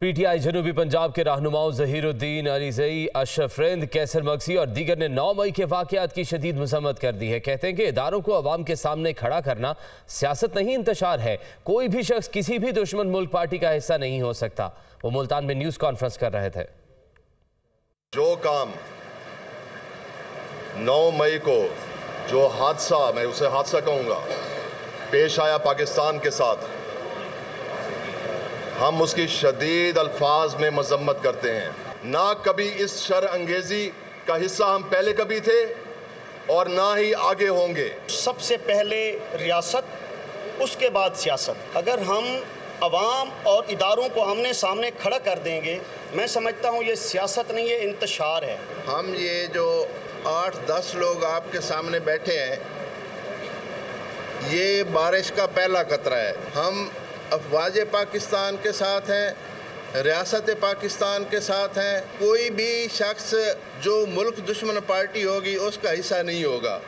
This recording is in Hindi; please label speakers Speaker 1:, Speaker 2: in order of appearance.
Speaker 1: पीटीआई जनूबी पंजाब के रहनुमाओं जहीरुद्दीन अलीजई अशरफरेंद कैसर मक्सी और दीगर ने 9 मई के वाकयात की शदीद मजम्मत कर दी है। कहते हैं कि इदारों को अवाम के सामने खड़ा करना सियासत नहीं इंतशार है। कोई भी शख्स किसी भी दुश्मन मुल्क पार्टी का हिस्सा नहीं हो सकता। वो मुल्तान में न्यूज़ कॉन्फ्रेंस कर रहे थे।
Speaker 2: जो काम नौ मई को जो हादसा, मैं उसे हादसा कहूँगा, पेश आया पाकिस्तान के साथ हम उसकी शदीद अल्फाज में मजम्मत करते हैं। ना कभी इस शर अंगेज़ी का हिस्सा हम पहले कभी थे और ना ही आगे होंगे।
Speaker 3: सबसे पहले रियासत उसके बाद सियासत। अगर हम आवाम और इदारों को हमने सामने खड़ा कर देंगे मैं समझता हूँ ये सियासत नहीं है इंतशार है।
Speaker 4: हम ये जो आठ दस लोग आपके सामने बैठे हैं ये बारिश का पहला खतरा है। हम अफवाज पाकिस्तान के साथ हैं, रियासत पाकिस्तान के साथ हैं, कोई भी शख्स जो मुल्क दुश्मन पार्टी होगी, उसका हिस्सा नहीं होगा।